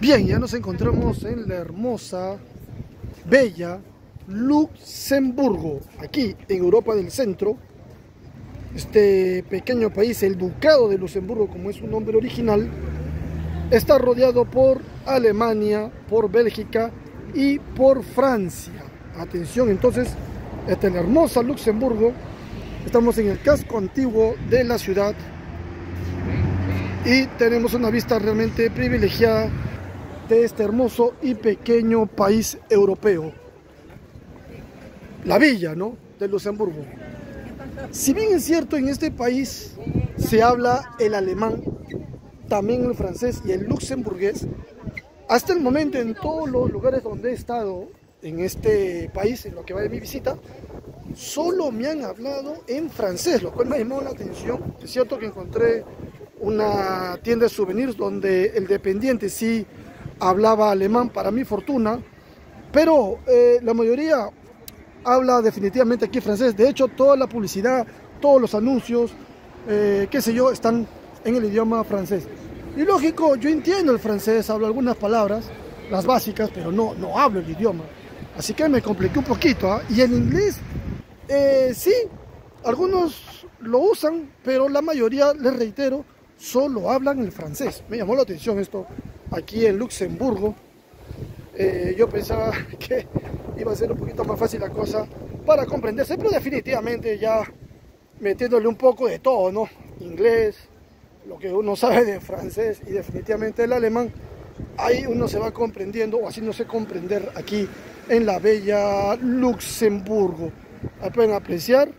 Bien, ya nos encontramos en la hermosa, bella Luxemburgo, aquí en Europa del Centro. Este pequeño país, el Ducado de Luxemburgo, como es su nombre original, está rodeado por Alemania, por Bélgica y por Francia. Atención, entonces, esta es la hermosa Luxemburgo. Estamos en el casco antiguo de la ciudad y tenemos una vista realmente privilegiada de este hermoso y pequeño país europeo. La villa, ¿no? De Luxemburgo. Si bien es cierto, en este país se habla el alemán, también el francés y el luxemburgués, hasta el momento en todos los lugares donde he estado en este país, en lo que va de mi visita, solo me han hablado en francés, lo cual me llamó la atención. Es cierto que encontré una tienda de souvenirs donde el dependiente sí hablaba alemán para mi fortuna, pero eh, la mayoría habla definitivamente aquí francés. De hecho, toda la publicidad, todos los anuncios, eh, qué sé yo, están en el idioma francés. Y lógico, yo entiendo el francés, hablo algunas palabras, las básicas, pero no, no hablo el idioma. Así que me compliqué un poquito. ¿ah? Y en inglés, eh, sí, algunos lo usan, pero la mayoría, les reitero, solo hablan el francés. Me llamó la atención esto aquí en Luxemburgo. Eh, yo pensaba que iba a ser un poquito más fácil la cosa para comprenderse, pero definitivamente ya metiéndole un poco de todo, ¿no? Inglés, lo que uno sabe de francés y definitivamente el alemán, ahí uno se va comprendiendo o haciéndose comprender aquí en la bella Luxemburgo. Ahí pueden apreciar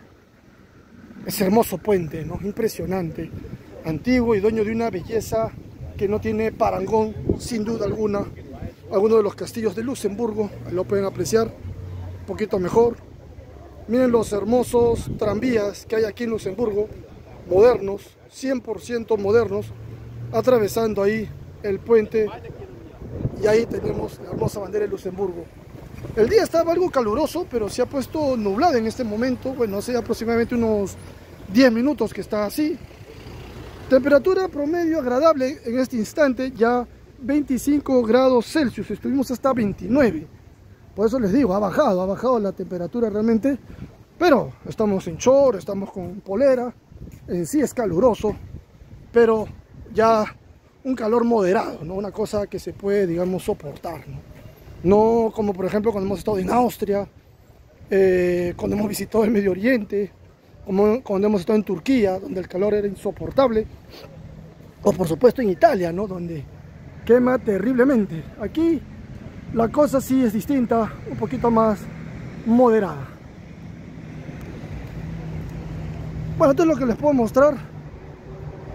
ese hermoso puente, ¿no? Impresionante, antiguo y dueño de una belleza que no tiene parangón, sin duda alguna. Algunos de los castillos de Luxemburgo, lo pueden apreciar un poquito mejor. Miren los hermosos tranvías que hay aquí en Luxemburgo, modernos, 100% modernos, atravesando ahí el puente y ahí tenemos la hermosa bandera de Luxemburgo. El día estaba algo caluroso, pero se ha puesto nublado en este momento, bueno, hace aproximadamente unos 10 minutos que está así, Temperatura promedio agradable en este instante, ya 25 grados Celsius, estuvimos hasta 29. Por eso les digo, ha bajado, ha bajado la temperatura realmente, pero estamos en short, estamos con polera, en sí es caluroso, pero ya un calor moderado, ¿no? una cosa que se puede, digamos, soportar. No, no como por ejemplo cuando hemos estado en Austria, eh, cuando hemos visitado el Medio Oriente, como cuando hemos estado en Turquía, donde el calor era insoportable, o por supuesto en Italia, ¿no? donde quema terriblemente. Aquí la cosa sí es distinta, un poquito más moderada. Bueno, esto es lo que les puedo mostrar.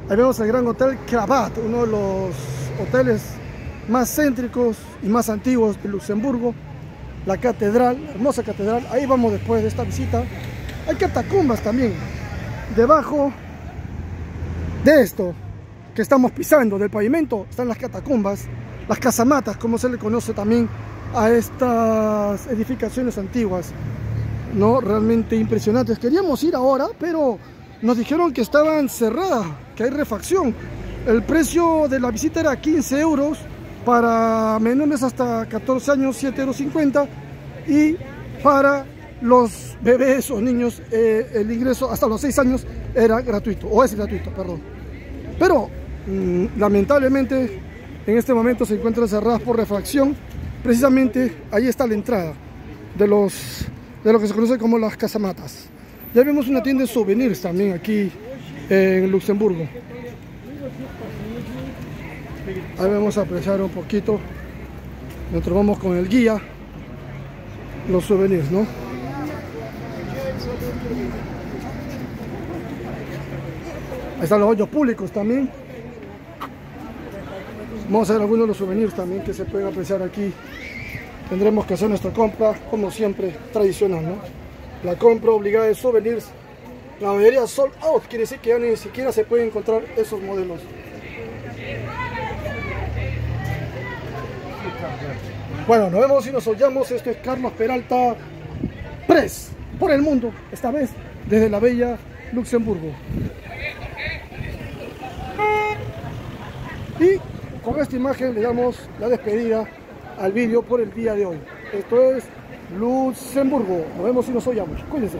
Ahí vemos el Gran Hotel Krabat, uno de los hoteles más céntricos y más antiguos de Luxemburgo. La catedral, la hermosa catedral. Ahí vamos después de esta visita. Hay catacumbas también. Debajo de esto que estamos pisando, del pavimento, están las catacumbas, las casamatas, como se le conoce también a estas edificaciones antiguas. ¿no? Realmente impresionantes. Queríamos ir ahora, pero nos dijeron que estaban cerradas, que hay refacción. El precio de la visita era 15 euros para menores hasta 14 años, 7,50 euros y para los bebés o niños eh, el ingreso hasta los 6 años era gratuito, o es gratuito, perdón. Pero mm, lamentablemente en este momento se encuentran cerradas por refacción. Precisamente ahí está la entrada de, los, de lo que se conoce como las casamatas. Ya vemos una tienda de souvenirs también aquí en Luxemburgo. Ahí vamos a apreciar un poquito. Nosotros vamos con el guía los souvenirs, ¿no? Ahí están los hoyos públicos también. Vamos a ver algunos de los souvenirs también que se pueden apreciar aquí. Tendremos que hacer nuestra compra, como siempre, tradicional, ¿no? La compra obligada de souvenirs. La mayoría sold out, quiere decir que ya ni siquiera se pueden encontrar esos modelos. Bueno, nos vemos y nos oyamos. Esto es Carlos Peralta Press por el mundo, esta vez desde la bella Luxemburgo. Y con esta imagen le damos la despedida al vídeo por el día de hoy. Esto es Luxemburgo. Nos vemos y nos oyamos. Cuídense.